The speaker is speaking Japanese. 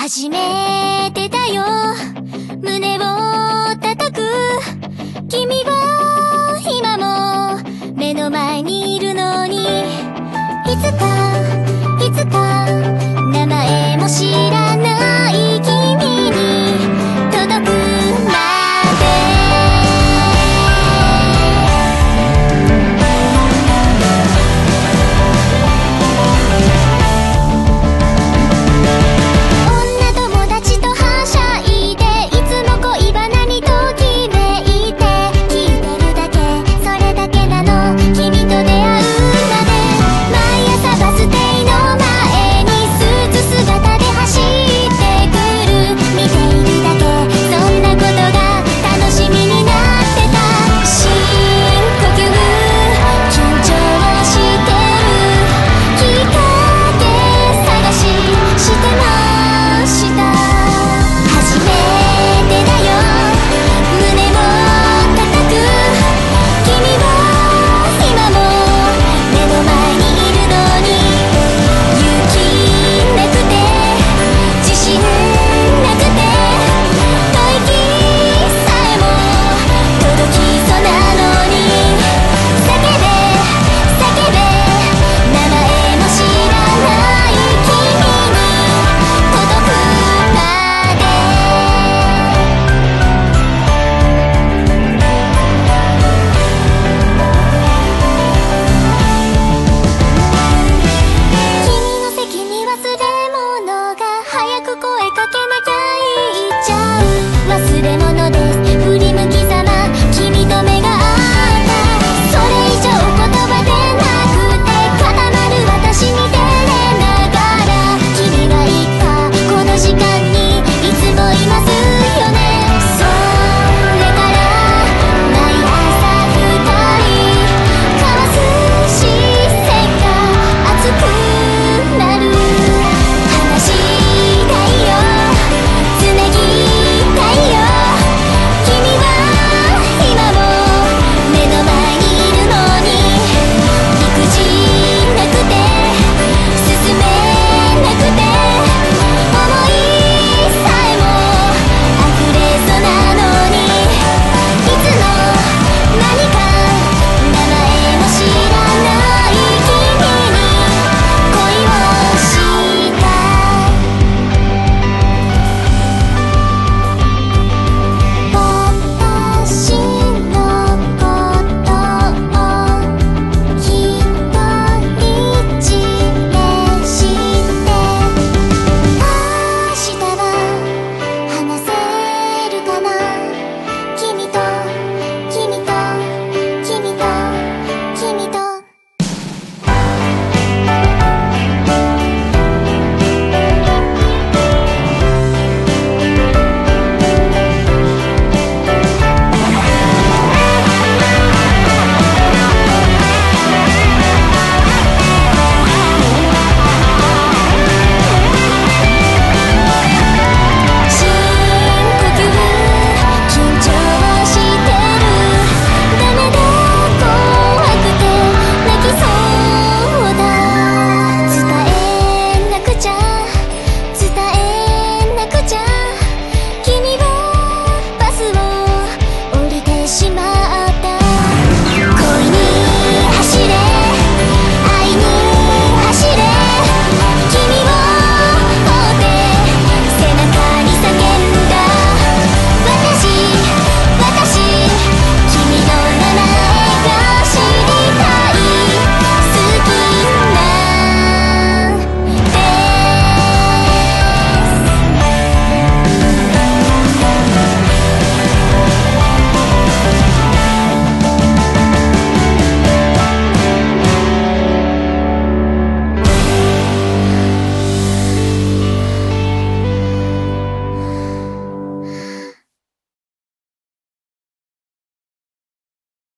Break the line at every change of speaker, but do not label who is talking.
初めてだよ。胸を叩く。君は今も目の前にいるのに。いつか